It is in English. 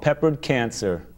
Peppered cancer.